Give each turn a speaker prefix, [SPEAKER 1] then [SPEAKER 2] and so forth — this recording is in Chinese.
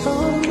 [SPEAKER 1] 风。